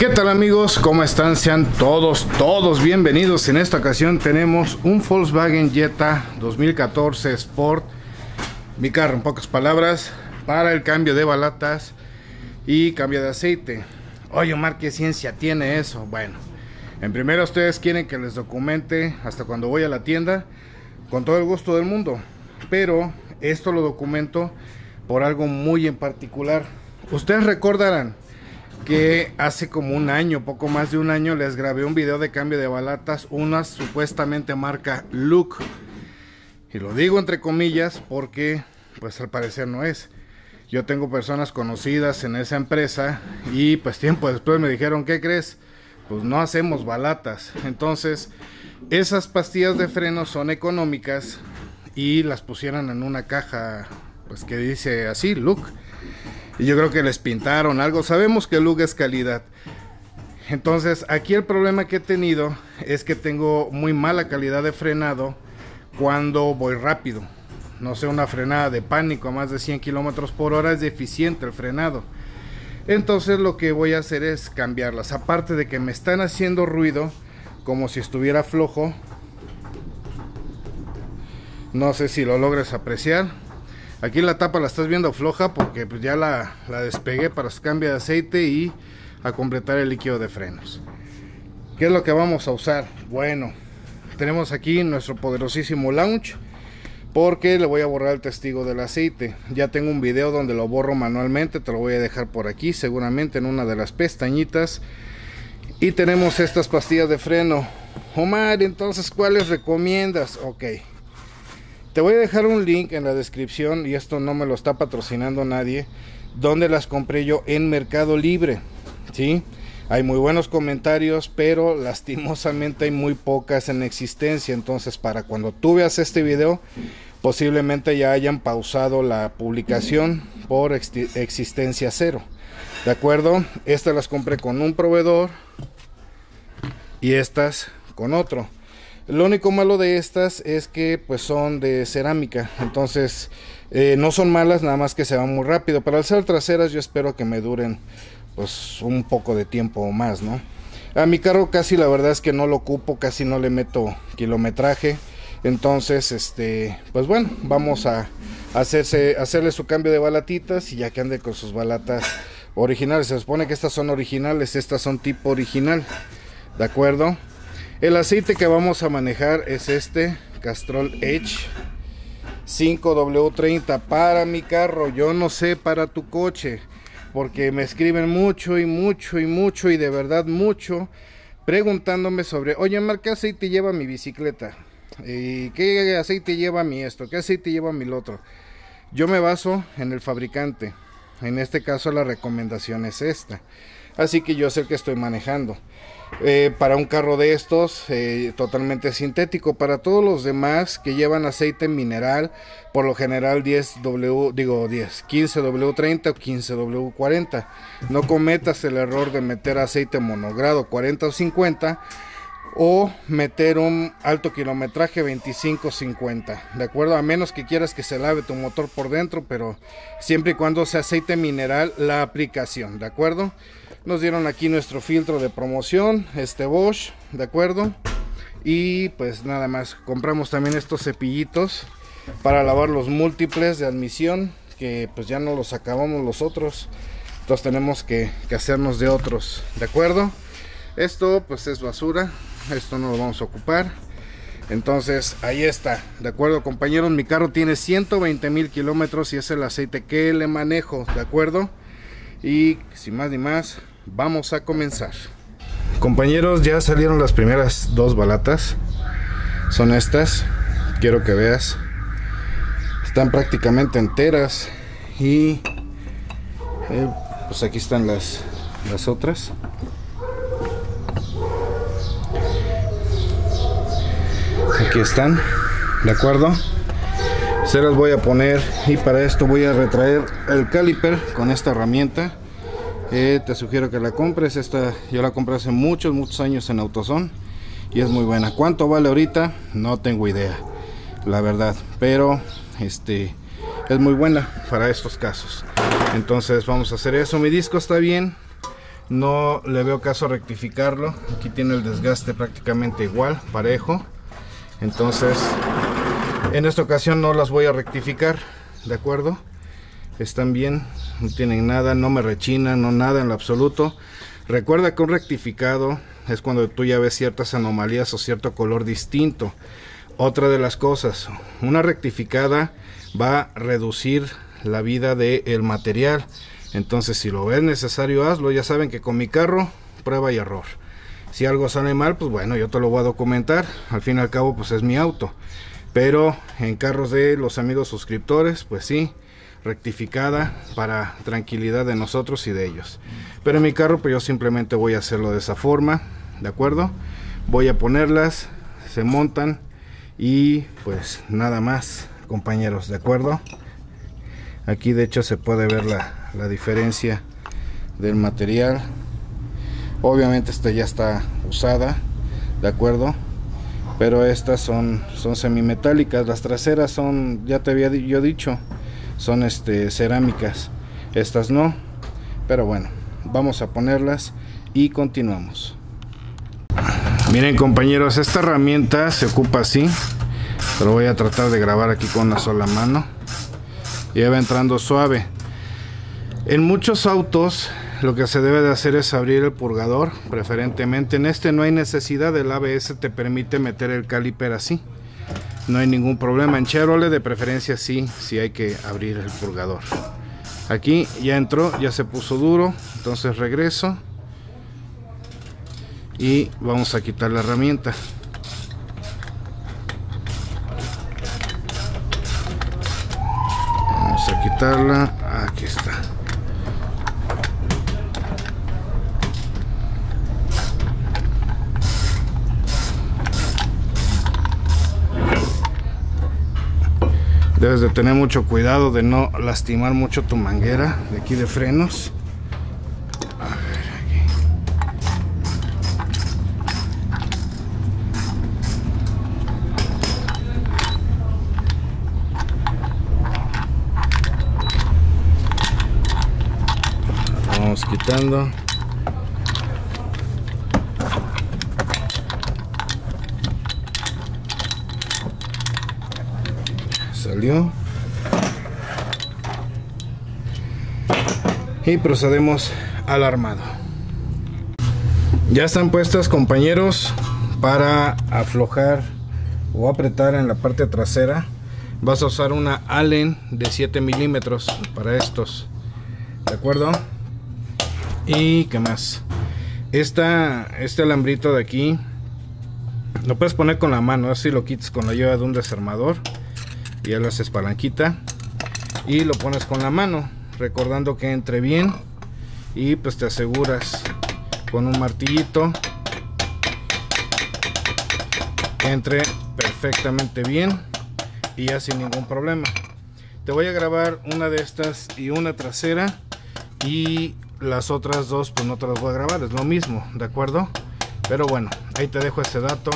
¿Qué tal amigos? ¿Cómo están? Sean todos, todos bienvenidos. En esta ocasión tenemos un Volkswagen Jetta 2014 Sport. Mi carro, en pocas palabras, para el cambio de balatas y cambio de aceite. Oye Omar, ¿qué ciencia tiene eso? Bueno, en primero ustedes quieren que les documente hasta cuando voy a la tienda con todo el gusto del mundo. Pero esto lo documento por algo muy en particular. Ustedes recordarán que hace como un año, poco más de un año, les grabé un video de cambio de balatas, una supuestamente marca Look. Y lo digo entre comillas porque, pues al parecer no es. Yo tengo personas conocidas en esa empresa y pues tiempo después me dijeron, ¿qué crees? Pues no hacemos balatas. Entonces, esas pastillas de freno son económicas y las pusieron en una caja, pues que dice así, Look. Y yo creo que les pintaron algo. Sabemos que Lug es calidad. Entonces, aquí el problema que he tenido es que tengo muy mala calidad de frenado cuando voy rápido. No sé, una frenada de pánico a más de 100 kilómetros por hora es deficiente el frenado. Entonces, lo que voy a hacer es cambiarlas. Aparte de que me están haciendo ruido, como si estuviera flojo. No sé si lo logres apreciar. Aquí la tapa la estás viendo floja porque pues ya la, despegué para su cambio de aceite y a completar el líquido de frenos. ¿Qué es lo que vamos a usar? Bueno, tenemos aquí nuestro poderosísimo launch porque le voy a borrar el testigo del aceite. Ya tengo un video donde lo borro manualmente, te lo voy a dejar por aquí, seguramente en una de las pestañitas. Y tenemos estas pastillas de freno. Omar, entonces, ¿cuáles recomiendas? Ok. Te voy a dejar un link en la descripción y esto no me lo está patrocinando nadie, donde las compré yo en Mercado Libre. ¿sí? Hay muy buenos comentarios, pero lastimosamente hay muy pocas en existencia. Entonces, para cuando tú veas este video, posiblemente ya hayan pausado la publicación por existencia cero. ¿De acuerdo? Estas las compré con un proveedor y estas con otro. Lo único malo de estas es que pues son de cerámica, entonces eh, no son malas, nada más que se van muy rápido. Pero al ser traseras yo espero que me duren pues un poco de tiempo más, ¿no? A mi carro casi la verdad es que no lo ocupo, casi no le meto kilometraje. Entonces, este, pues bueno, vamos a hacerse, hacerle su cambio de balatitas y ya que ande con sus balatas originales. Se supone que estas son originales, estas son tipo original. ¿De acuerdo? El aceite que vamos a manejar es este Castrol Edge 5W30 para mi carro. Yo no sé para tu coche. Porque me escriben mucho y mucho y mucho y de verdad mucho preguntándome sobre, oye, Mar, ¿qué aceite lleva mi bicicleta? ¿Y qué aceite lleva mi esto? ¿Qué aceite lleva mi otro? Yo me baso en el fabricante. En este caso la recomendación es esta. Así que yo sé que estoy manejando. Eh, para un carro de estos eh, totalmente sintético para todos los demás que llevan aceite mineral por lo general 10W digo 10 15W30 o 15W40 no cometas el error de meter aceite monogrado 40 o 50 o meter un alto kilometraje 25-50, ¿de acuerdo? A menos que quieras que se lave tu motor por dentro, pero siempre y cuando sea aceite mineral la aplicación, ¿de acuerdo? Nos dieron aquí nuestro filtro de promoción, este Bosch, ¿de acuerdo? Y pues nada más, compramos también estos cepillitos para lavar los múltiples de admisión, que pues ya no los acabamos los otros, entonces tenemos que, que hacernos de otros, ¿de acuerdo? Esto pues es basura, esto no lo vamos a ocupar. Entonces ahí está, de acuerdo compañeros, mi carro tiene 120 mil kilómetros y es el aceite que le manejo, de acuerdo. Y sin más ni más, vamos a comenzar. Compañeros, ya salieron las primeras dos balatas. Son estas, quiero que veas. Están prácticamente enteras y eh, pues aquí están las, las otras. Aquí están de acuerdo se las voy a poner y para esto voy a retraer el caliper con esta herramienta. Eh, te sugiero que la compres esta yo la compré hace muchos muchos años en AutoZone y es muy buena. Cuánto vale ahorita no tengo idea la verdad pero este es muy buena para estos casos. Entonces vamos a hacer eso. Mi disco está bien no le veo caso rectificarlo. Aquí tiene el desgaste prácticamente igual parejo entonces en esta ocasión no las voy a rectificar de acuerdo están bien no tienen nada no me rechinan no nada en lo absoluto recuerda que un rectificado es cuando tú ya ves ciertas anomalías o cierto color distinto otra de las cosas una rectificada va a reducir la vida del material entonces, si lo ves necesario, hazlo. Ya saben que con mi carro, prueba y error. Si algo sale mal, pues bueno, yo te lo voy a documentar. Al fin y al cabo, pues es mi auto. Pero en carros de los amigos suscriptores, pues sí, rectificada para tranquilidad de nosotros y de ellos. Pero en mi carro, pues yo simplemente voy a hacerlo de esa forma, ¿de acuerdo? Voy a ponerlas, se montan y pues nada más, compañeros, ¿de acuerdo? Aquí de hecho se puede ver la, la diferencia del material obviamente esta ya está usada de acuerdo pero estas son son semimetálicas. Las traseras son ya te había yo dicho son este cerámicas. Estas no pero bueno vamos a ponerlas y continuamos. Miren compañeros esta herramienta se ocupa así. Pero voy a tratar de grabar aquí con una sola mano. Y va entrando suave. En muchos autos lo que se debe de hacer es abrir el purgador, preferentemente. En este no hay necesidad, el ABS te permite meter el caliper así. No hay ningún problema. En Chevrolet de preferencia sí, sí hay que abrir el purgador. Aquí ya entró, ya se puso duro, entonces regreso. Y vamos a quitar la herramienta. Vamos a quitarla, aquí está. Debes de tener mucho cuidado de no lastimar mucho tu manguera de aquí de frenos. Vamos quitando. Y procedemos al armado. Ya están puestas compañeros para aflojar o apretar en la parte trasera. Vas a usar una Allen de 7 milímetros para estos. De acuerdo y qué más Esta, este alambrito de aquí lo puedes poner con la mano así lo quites con la ayuda de un desarmador ya lo haces palanquita y lo pones con la mano recordando que entre bien y pues te aseguras con un martillito que entre perfectamente bien y ya sin ningún problema. Te voy a grabar una de estas y una trasera y las otras dos pues no te las voy a grabar es lo mismo de acuerdo pero bueno ahí te dejo ese dato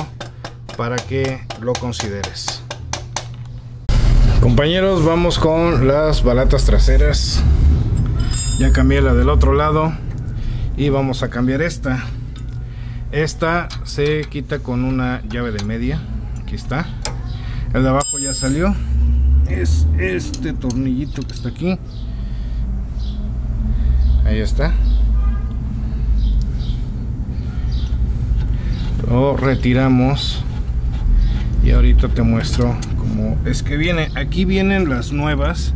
para que lo consideres Compañeros, vamos con las balatas traseras. Ya cambié la del otro lado y vamos a cambiar esta. Esta se quita con una llave de media. Aquí está. El de abajo ya salió. Es este tornillito que está aquí. Ahí está. Lo retiramos y ahorita te muestro cómo es que viene. Aquí vienen las nuevas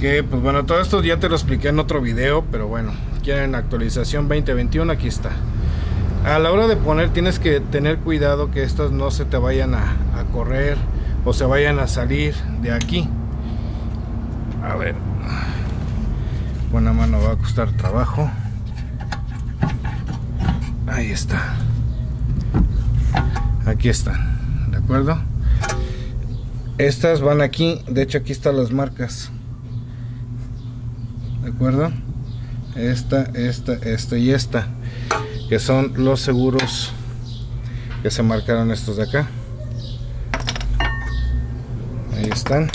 que pues bueno todo esto ya te lo expliqué en otro video pero bueno quieren actualización 2021 aquí está. A la hora de poner tienes que tener cuidado que estas no se te vayan a, a correr o se vayan a salir de aquí. A ver buena mano va a costar trabajo. Ahí está. Aquí están acuerdo? Estas van aquí, de hecho aquí están las marcas. ¿De acuerdo? Esta, esta, esta y esta. Que son los seguros que se marcaron estos de acá. Ahí están.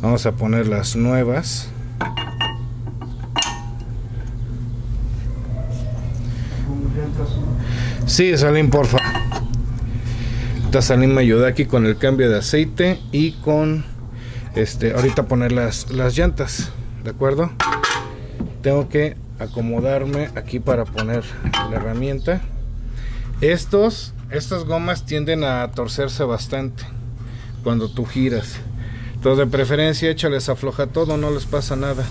Vamos a poner las nuevas. Sí, Salim, porfa. Ayuda aquí con el cambio de aceite y con este ahorita poner las, las llantas, ¿de acuerdo? Tengo que acomodarme aquí para poner la herramienta. Estos, estas gomas tienden a torcerse bastante cuando tú giras. Entonces de preferencia échales afloja todo, no les pasa nada.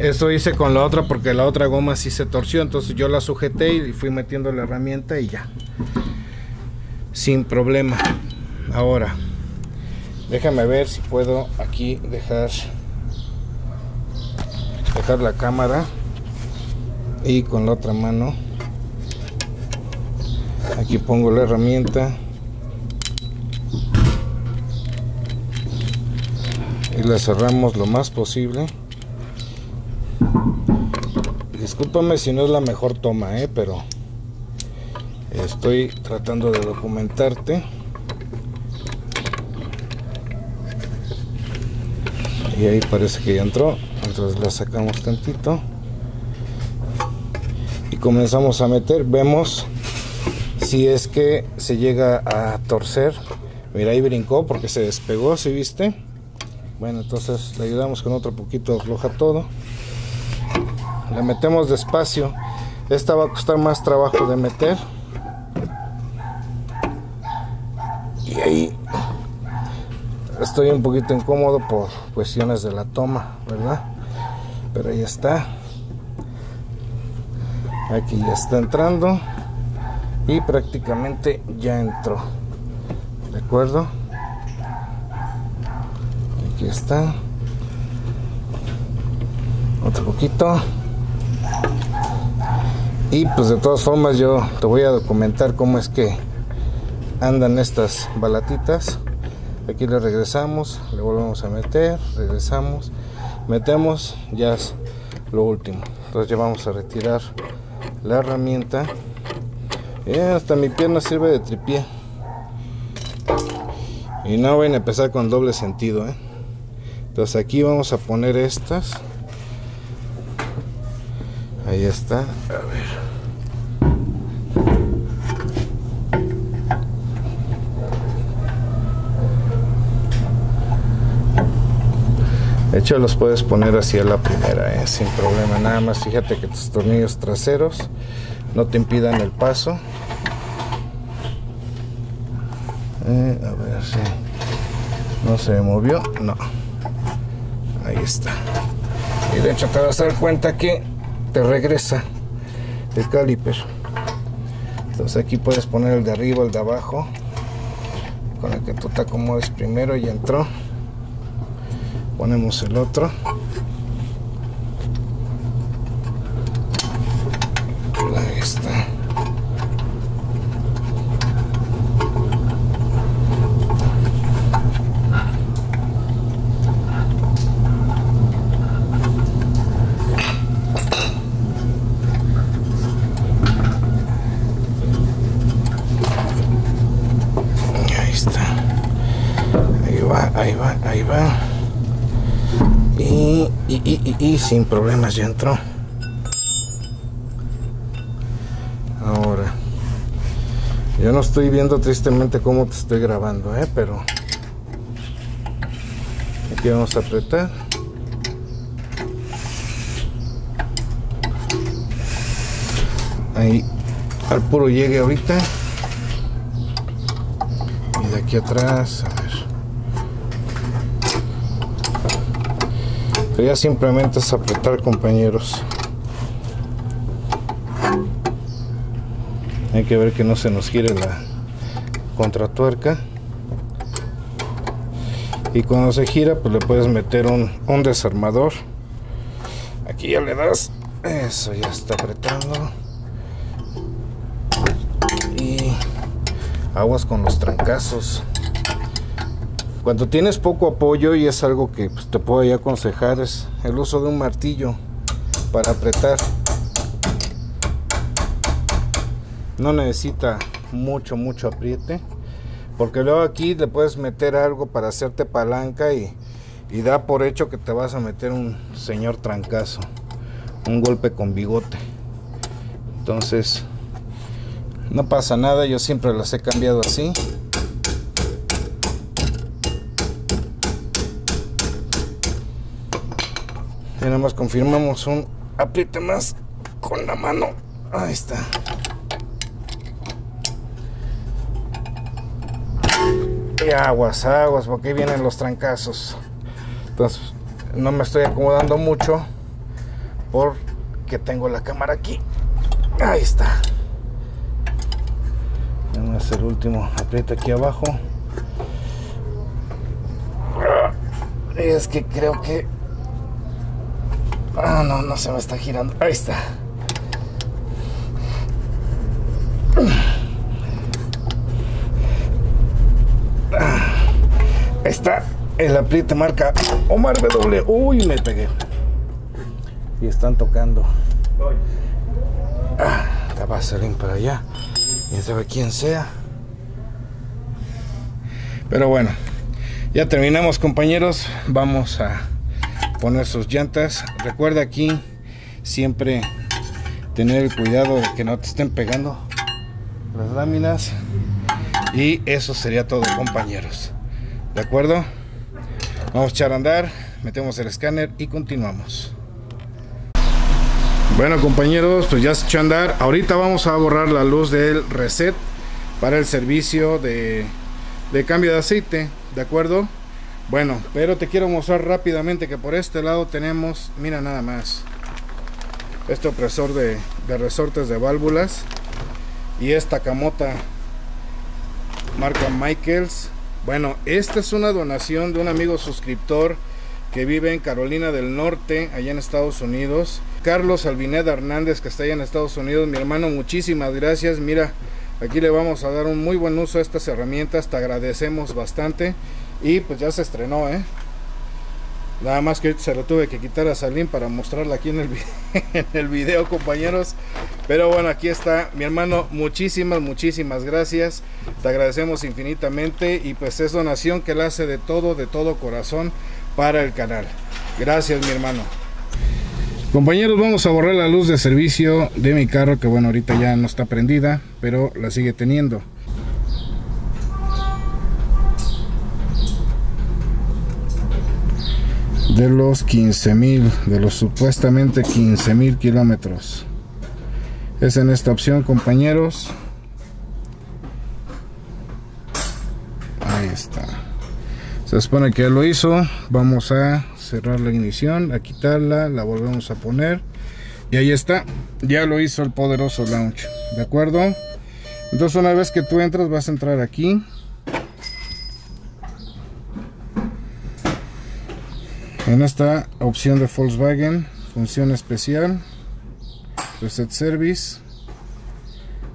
Esto hice con la otra porque la otra goma sí se torció, entonces yo la sujeté y fui metiendo la herramienta y ya. Sin problema. Ahora, déjame ver si puedo aquí dejar dejar la cámara y con la otra mano aquí pongo la herramienta y la cerramos lo más posible discúlpame si no es la mejor toma ¿eh? pero estoy tratando de documentarte. Y ahí parece que ya entró. Entonces la sacamos tantito. Y comenzamos a meter. Vemos si es que se llega a torcer. Mira ahí brincó porque se despegó si viste bueno entonces le ayudamos con otro poquito afloja todo. Le metemos despacio. Esta va a costar más trabajo de meter y ahí estoy un poquito incómodo por cuestiones de la toma verdad pero ahí está. Aquí ya está entrando y prácticamente ya entró. De acuerdo aquí está. Otro poquito. Y pues de todas formas yo te voy a documentar cómo es que andan estas balatitas aquí le regresamos le volvemos a meter regresamos metemos ya es lo último. Entonces ya vamos a retirar la herramienta. Y hasta mi pierna sirve de tripié. Y no voy a empezar con doble sentido ¿eh? entonces aquí vamos a poner estas. Ahí está. A ver De hecho los puedes poner así a la primera, ¿eh? sin problema. Nada más fíjate que tus tornillos traseros no te impidan el paso. Eh, a ver si no se movió. No. Ahí está. Y de hecho te vas a dar cuenta que te regresa el caliper. Entonces aquí puedes poner el de arriba, el de abajo. Con el que tú te acomodes primero y entró ponemos el otro ahí está ahí está ahí va ahí va ahí va y, sin problemas ya entró. Ahora yo no estoy viendo tristemente cómo te estoy grabando ¿eh? pero aquí vamos a apretar. Ahí al puro llegue ahorita. Y de aquí atrás pero ya simplemente es apretar compañeros. Hay que ver que no se nos gire la contratuerca. Y cuando se gira pues le puedes meter un, un desarmador. Aquí ya le das. Eso ya está apretando. Y aguas con los trancazos cuando tienes poco apoyo y es algo que pues, te puedo aconsejar es el uso de un martillo para apretar. No necesita mucho, mucho apriete. Porque luego aquí le puedes meter algo para hacerte palanca y, y da por hecho que te vas a meter un señor trancazo. Un golpe con bigote. entonces no pasa nada yo siempre las he cambiado así y nada más confirmamos un apriete más con la mano. Ahí está. Y aguas aguas porque vienen los trancazos. Entonces no me estoy acomodando mucho porque tengo la cámara aquí. Ahí está. Vamos el último aprieta aquí abajo. Es que creo que ah no no se me está girando ahí está está el apriete marca Omar W. Uy, me pegué. Y están tocando. Ah, va a salir para allá. Quién sabe quién sea. Pero bueno, ya terminamos, compañeros. Vamos a poner sus llantas. Recuerda aquí siempre tener el cuidado de que no te estén pegando las láminas. Y eso sería todo, compañeros. ¿De acuerdo? Vamos a echar a andar, metemos el escáner y continuamos. Bueno compañeros, pues ya se echó a andar. Ahorita vamos a borrar la luz del reset para el servicio de, de cambio de aceite, ¿de acuerdo? Bueno, pero te quiero mostrar rápidamente que por este lado tenemos, mira nada más, este opresor de, resortes de válvulas y esta camota marca Michaels bueno, esta es una donación de un amigo suscriptor que vive en Carolina del Norte, allá en Estados Unidos. Carlos Albineda Hernández, que está allá en Estados Unidos. Mi hermano, muchísimas gracias. Mira, aquí le vamos a dar un muy buen uso a estas herramientas. Te agradecemos bastante. Y pues ya se estrenó, ¿eh? Nada más que se lo tuve que quitar a Salim para mostrarla aquí en el, en el video, compañeros. Pero bueno, aquí está mi hermano. Muchísimas, muchísimas gracias. Te agradecemos infinitamente y pues es donación que él hace de todo, de todo corazón para el canal. Gracias, mi hermano. Compañeros, vamos a borrar la luz de servicio de mi carro, que bueno, ahorita ya no está prendida, pero la sigue teniendo. De los 15 mil, de los supuestamente 15 mil kilómetros. Es en esta opción, compañeros. Ahí está. Se supone que ya lo hizo. Vamos a cerrar la ignición, a quitarla, la volvemos a poner. Y ahí está. Ya lo hizo el poderoso launch. ¿De acuerdo? Entonces una vez que tú entras, vas a entrar aquí en esta opción de Volkswagen función especial reset service.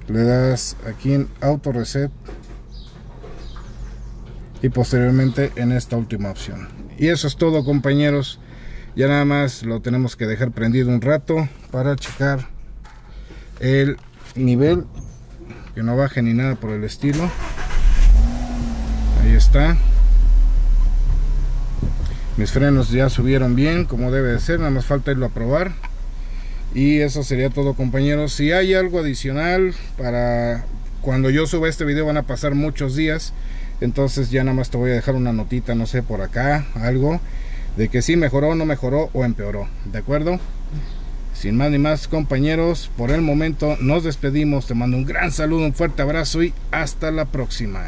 Le das aquí en auto reset. Y posteriormente en esta última opción. Y eso es todo compañeros. Ya nada más lo tenemos que dejar prendido un rato para checar el nivel que no baje ni nada por el estilo. Ahí está mis frenos ya subieron bien como debe de ser nada más falta irlo a probar. Y eso sería todo compañeros. Si hay algo adicional para cuando yo suba este video van a pasar muchos días entonces ya nada más te voy a dejar una notita no sé por acá algo de que si mejoró no mejoró o empeoró de acuerdo sin más ni más compañeros por el momento nos despedimos. Te mando un gran saludo un fuerte abrazo y hasta la próxima